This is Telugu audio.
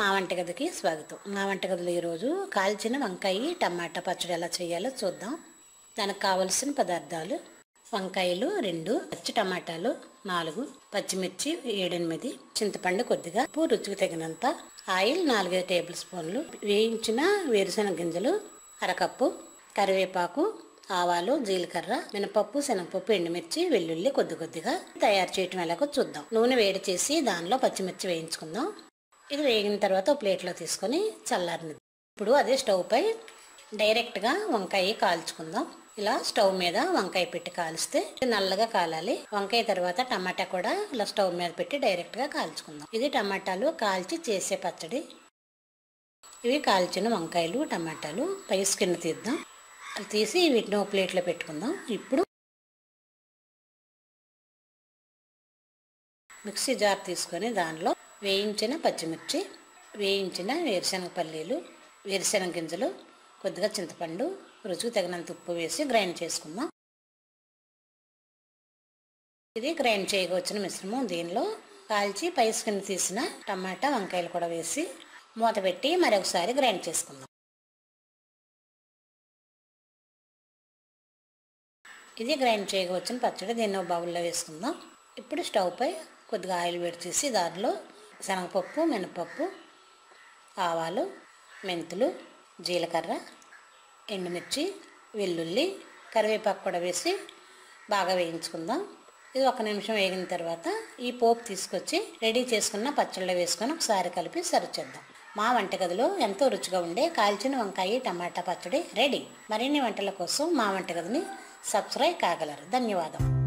మా వంటగదికి స్వాగతం. మా వంటగదిలో ఈరోజు కాల్చిన వంకాయ టమాటా పచ్చడి ఎలా చేయాలో చూద్దాం. దానికి కావలసిన పదార్థాలు వంకాయలు రెండు పచ్చి టమాటాలు నాలుగు పచ్చిమిర్చి ఏడెనిమిది చింతపండు కొద్దిగా ఉప్పు రుచికి తగినంత ఆయిల్ నాలుగైదు టేబుల్ స్పూన్లు వేయించిన వేరుశనగ గింజలు అరకప్పు కరివేపాకు ఆవాలు జీలకర్ర మినపప్పు శనగపప్పు ఎండుమిర్చి వెల్లుల్లి కొద్ది కొద్దిగా తయారు చేయటం ఎలాగో చూద్దాం. నూనె వేడి చేసి దానిలో పచ్చిమిర్చి వేయించుకుందాం. ఇది వేగిన తర్వాత ఒక ప్లేట్లో తీసుకొని చల్లారిని ఇప్పుడు అదే స్టవ్ పై డైరెక్ట్గా వంకాయ కాల్చుకుందాం. ఇలా స్టవ్ మీద వంకాయ పెట్టి కాల్స్తే నల్లగా కాలాలి. వంకాయ తర్వాత టమాటా కూడా ఇలా స్టవ్ మీద పెట్టి డైరెక్ట్గా కాల్చుకుందాం. ఇది టమాటాలు కాల్చి చేసే పచ్చడి. ఇవి కాల్చిన వంకాయలు టమాటాలు పై స్కిన్ తీద్దాం. అవి తీసి వీటిని ఒక ప్లేట్లో పెట్టుకుందాం. ఇప్పుడు మిక్సీ జార్ తీసుకొని దానిలో వేయించిన పచ్చిమిర్చి వేయించిన వేరుశనగ పల్లీలు వేరుశనగ గింజలు కొద్దిగా చింతపండు రుచికి తగినంత ఉప్పు వేసి గ్రైండ్ చేసుకుందాం. ఇది గ్రైండ్ చేయవచ్చిన మిశ్రమం. దీనిలో కాల్చి పై స్కిన్ తీసిన టమాటా వంకాయలు కూడా వేసి మూత పెట్టి మరొకసారి గ్రైండ్ చేసుకుందాం. ఇది గ్రైండ్ చేయవచ్చిన పచ్చడి దీన్ని ఒక బౌల్లో వేసుకుందాం. ఇప్పుడు స్టవ్ పై కొద్దిగా ఆయిల్ వేడి చేసి దానిలో శనగపప్పు మినపప్పు ఆవాలు మెంతులు జీలకర్ర ఎండుమిర్చి వెల్లుల్లి కరివేపాకు కూడా వేసి బాగా వేయించుకుందాం. ఇది ఒక నిమిషం వేగిన తర్వాత ఈ పోపు తీసుకొచ్చి రెడీ చేసుకున్న పచ్చళ్ళు వేసుకొని ఒకసారి కలిపి సర్వ్ చేద్దాం. మా వంటగదిలో ఎంతో రుచిగా ఉండే కాల్చిన వంకాయ టమాటా పచ్చడి రెడీ. మరిన్ని వంటల కోసం మా వంటగదిని సబ్స్క్రైబ్ కాగలరు. ధన్యవాదం.